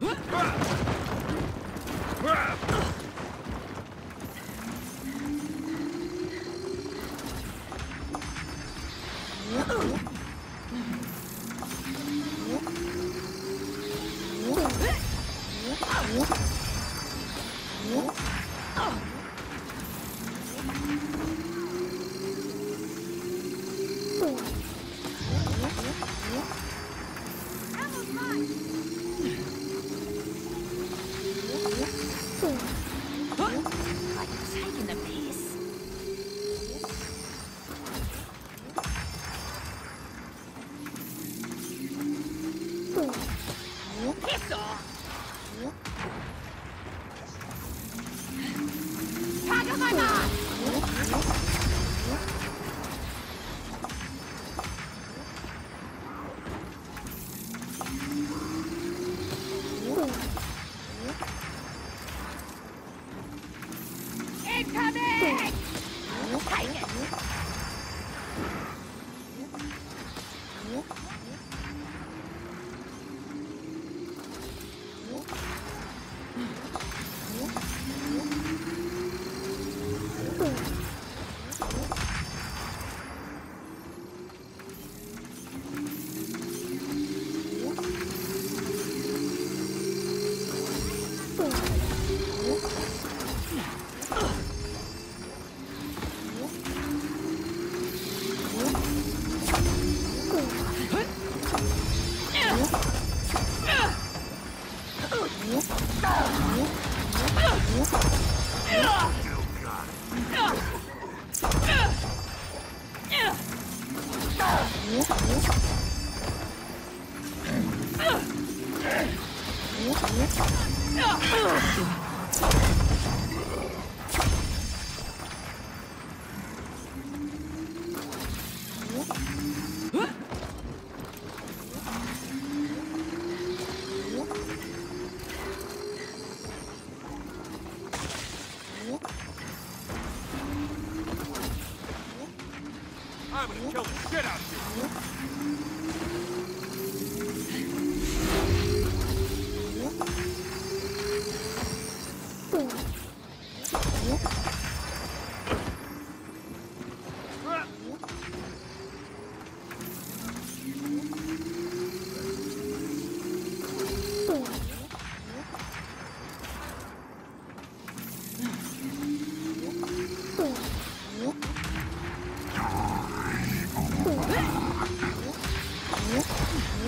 Taking ぞタグマだ大変 Take you have been killing shit out here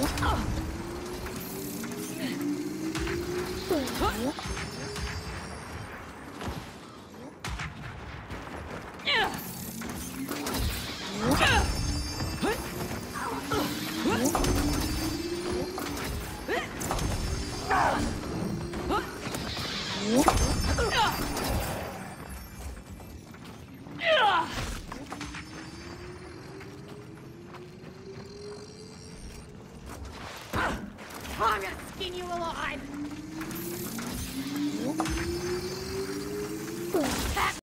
Oh! I'm gonna skin you alive! That